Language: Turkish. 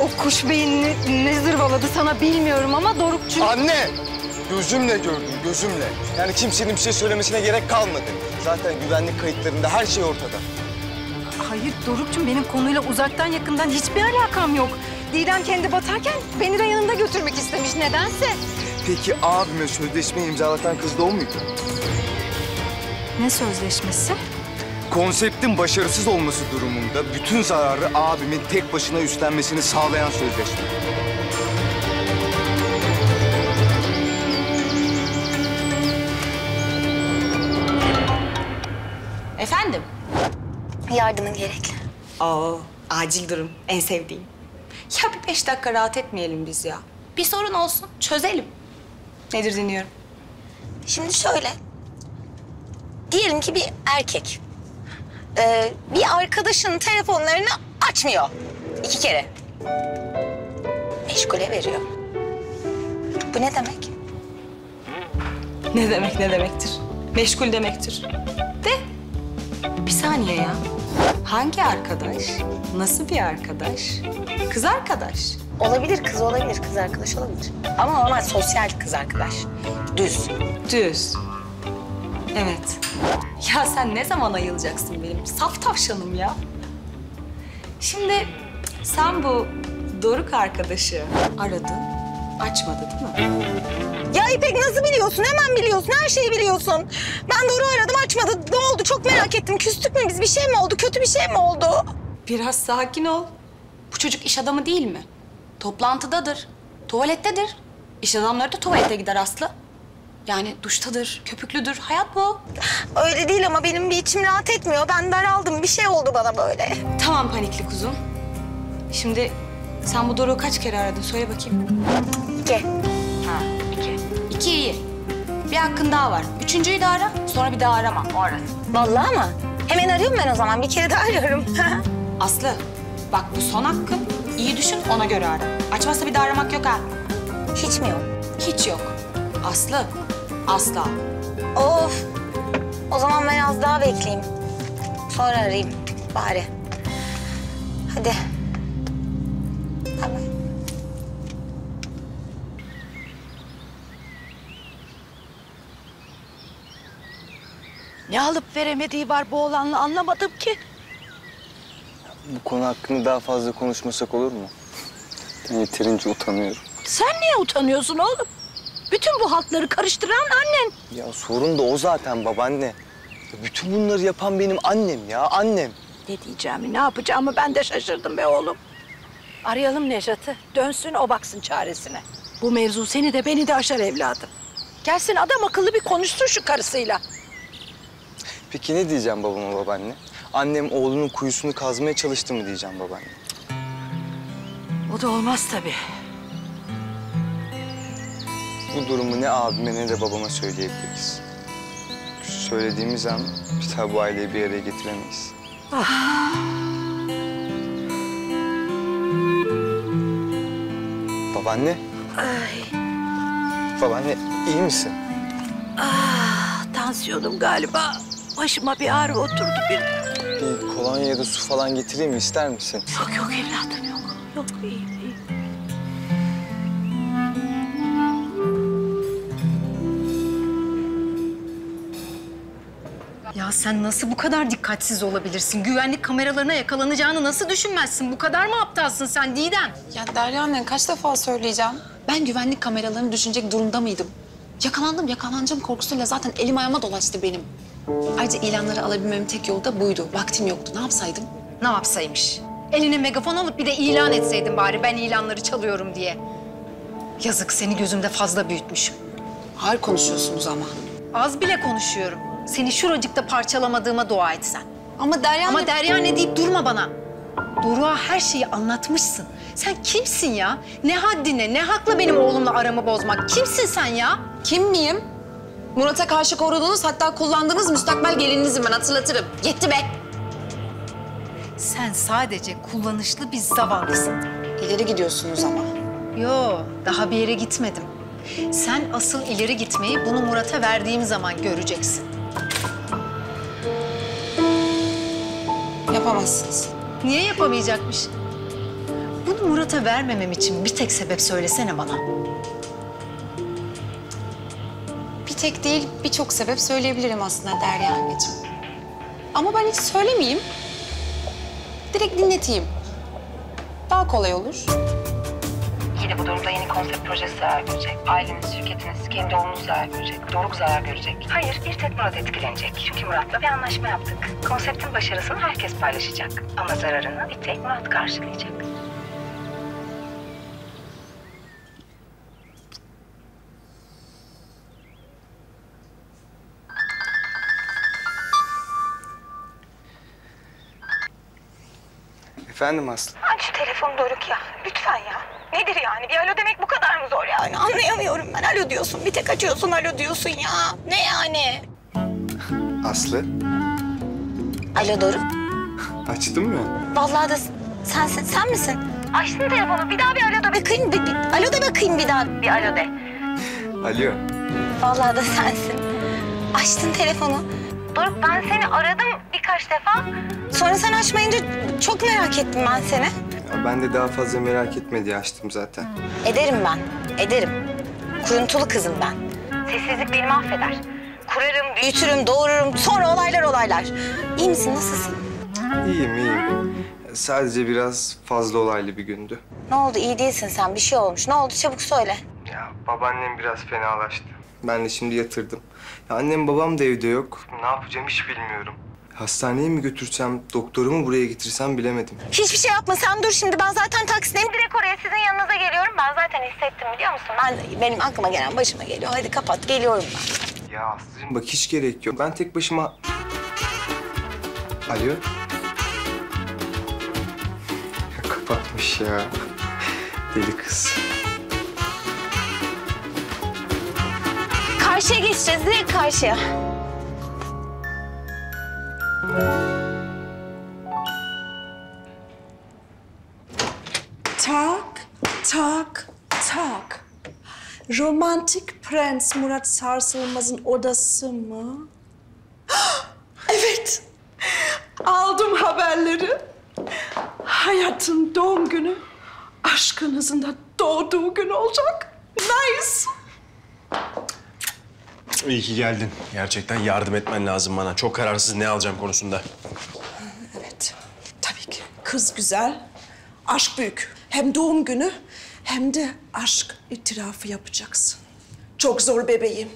o kuş beynini ne zırvaladı sana bilmiyorum ama Dorukçu... Anne! Gözümle gördüm, gözümle. Yani kimsenin bir şey söylemesine gerek kalmadı. Zaten güvenlik kayıtlarında her şey ortada. Hayır Dorukçum benim konuyla uzaktan yakından hiçbir alakam yok. Didem kendi batarken beni de yanında götürmek istemiş nedense. Peki abime sözleşmeyi imzalatan kız da o muydu? Ne sözleşmesi? Konseptin başarısız olması durumunda bütün zararı abimin tek başına üstlenmesini sağlayan sözleşme. Efendim? Yardımın gerekli. Aa, acil durum. En sevdiğim. Ya bir beş dakika rahat etmeyelim biz ya. Bir sorun olsun, çözelim. Nedir dinliyorum? Şimdi şöyle. Diyelim ki bir erkek. Ee, bir arkadaşının telefonlarını açmıyor. iki kere. Meşgule veriyor. Bu ne demek? Ne demek ne demektir? Meşgul demektir. De, bir saniye ya. Hangi arkadaş? Nasıl bir arkadaş? Kız arkadaş. Olabilir kız olabilir, kız arkadaş olabilir. Ama normal sosyal kız arkadaş. Düz. Düz. Evet. Ya sen ne zaman ayılacaksın benim saf tavşanım ya? Şimdi sen bu Doruk arkadaşı aradın, açmadı değil mi? Ya İpek nasıl biliyorsun? Hemen biliyorsun, her şeyi biliyorsun. Ben Doğru aradım açmadı. Ne oldu? Çok merak ettim. Küstük mü biz? Bir şey mi oldu? Kötü bir şey mi oldu? Biraz sakin ol. Bu çocuk iş adamı değil mi? Toplantıdadır, tuvalettedir. İş adamları da tuvalete gider Aslı. Yani duştadır, köpüklüdür. Hayat bu. Öyle değil ama benim bir içim rahat etmiyor. Ben daraldım. Bir şey oldu bana böyle. Tamam panikli kuzum. Şimdi sen bu Doruk'u kaç kere aradın? Söyle bakayım. Ki. Ha, iki. İki iyi. Bir hakkın daha var. Üçüncüyü de ara, sonra bir daha arama. O arasın. Vallahi mı? Hemen arıyorum ben o zaman. Bir kere daha arıyorum. Aslı, bak bu son hakkın. İyi düşün, ona göre ara. Açmazsa bir daha aramak yok ha. Hiç mi yok? Hiç yok. Aslı, asla. Of. O zaman ben az daha bekleyeyim. Sonra arayayım bari. Hadi. Ne alıp veremediği var bu oğlanla anlamadım ki. Bu konu hakkında daha fazla konuşmasak olur mu? Ben yeterince utanıyorum. Sen niye utanıyorsun oğlum? Bütün bu haltları karıştıran annen. Ya sorun da o zaten babaanne. Ya bütün bunları yapan benim annem ya, annem. Ne diyeceğimi, ne yapacağımı ben de şaşırdım be oğlum. Arayalım Nejat'ı. Dönsün o baksın çaresine. Bu mevzu seni de beni de aşar evladım. Gelsin adam akıllı bir konuşsun şu karısıyla. Peki ne diyeceğim babama babaanne? Annem oğlunun kuyusunu kazmaya çalıştı mı diyeceğim babaanne. O da olmaz tabii. Bu durumu ne abime ne de babama söyleyebiliriz. Söylediğimiz an bir daha bu aileyi bir araya getiremeyiz. Babaanne. Babaanne iyi misin? Ah, tansiyonum galiba. Başıma bir ağrı oturdu bir. Bir kolonya ya da su falan getireyim mi ister misin? Yok yok evladım yok. Yok iyiyim iyiyim. Ya sen nasıl bu kadar dikkatsiz olabilirsin? Güvenlik kameralarına yakalanacağını nasıl düşünmezsin? Bu kadar mı aptalsın sen Didem? Ya Derya anne kaç defa söyleyeceğim? Ben güvenlik kameralarını düşünecek durumda mıydım? Yakalandım, yakalanacağım korkusuyla zaten elim ayağıma dolaştı benim. Ayrıca ilanları alabilmemin tek yolu da buydu. Vaktim yoktu. Ne yapsaydım? Ne yapsaymış? Eline megafon alıp bir de ilan etseydin bari ben ilanları çalıyorum diye. Yazık seni gözümde fazla büyütmüşüm. Ağır konuşuyorsunuz ama. Az bile konuşuyorum. Seni şuracıkta parçalamadığıma dua etsen. Ama Derya Ama anne... Derya ne deyip durma bana. Doruk'a her şeyi anlatmışsın. Sen kimsin ya? Ne haddine, ne hakla benim oğlumla aramı bozmak? Kimsin sen ya? Kim miyim? Murat'a karşı korudunuz hatta kullandığınız müstakbel gelininizim ben hatırlatırım. Yetti be. Sen sadece kullanışlı bir zavallısın. İleri gidiyorsunuz ama. Yo, daha bir yere gitmedim. Sen asıl ileri gitmeyi bunu Murat'a verdiğim zaman göreceksin. Yapamazsınız. Niye yapamayacakmış? Bunu Murat'a vermemem için bir tek sebep söylesene bana. Bir tek değil, birçok sebep söyleyebilirim aslında Derya anneciğim. Ama ben hiç söylemeyeyim. Direkt dinleteyim. Daha kolay olur. De bu durumda yeni konsept projesi zarar görecek. Aileniz, şirketiniz, kendi oğlunuz zarar görecek. Doruk zarar görecek. Hayır, bir tek Murat etkilenecek. Çünkü Murat'la bir anlaşma yaptık. Konseptin başarısını herkes paylaşacak. Ama zararını bir tek Murat karşılayacak. Efendim Aslı. Aç şu telefonu Doruk ya. Lütfen ya. Nedir yani? Bir alo demek bu kadar mı zor yani? Anlayamıyorum ben. Alo diyorsun. Bir tek açıyorsun alo diyorsun ya. Ne yani? Aslı. Alo Doruk. Açtın mı? Vallahi da sensin. Sen misin? Açtın telefonu. Bir daha bir alo da bakayım. Bir, bir, alo da bakayım bir daha. Bir alo de. Alo. Vallahi da sensin. Açtın telefonu. Doruk ben seni aradım birkaç defa. Sonra sen açmayınca çok merak ettim ben seni. Ya ben de daha fazla merak etme diye açtım zaten. Ederim ben. Ederim. Kuruntulu kızım ben. Sessizlik beni mahveder. Kurarım, büyütürüm, doğururum. Sonra olaylar olaylar. İyi misin? Nasılsın? İyiyim iyiyim. Sadece biraz fazla olaylı bir gündü. Ne oldu? İyi değilsin sen. Bir şey olmuş. Ne oldu? Çabuk söyle. Ya babaannem biraz fenalaştı. Ben de şimdi yatırdım. Ya annem babam da evde yok. Ne yapacağım hiç bilmiyorum. Hastaneye mi götürsem, doktoru mu buraya getirsem bilemedim. Hiçbir şey yapma. Sen dur şimdi. Ben zaten taksideyim. Direkt oraya sizin yanınıza geliyorum. Ben zaten hissettim biliyor musun? Ben benim aklıma gelen başıma geliyor. Hadi kapat. Geliyorum ben. Ya Aslı'cığım bak hiç gerek yok. Ben tek başıma... Alo? Kapatmış ya. Deli kız. Karşıya geçeceğiz. Direkt karşıya. Tak, tak, tak. Romantik Prens Murat Sarsılmaz'ın odası mı? Evet. Aldım haberleri. Hayatın doğum günü aşkınızın da doğduğu gün olacak. Nice. İyi ki geldin. Gerçekten yardım etmen lazım bana. Çok kararsız ne alacağım konusunda. Evet. Tabii ki. Kız güzel, aşk büyük. Hem doğum günü hem de aşk itirafı yapacaksın. Çok zor bebeğim.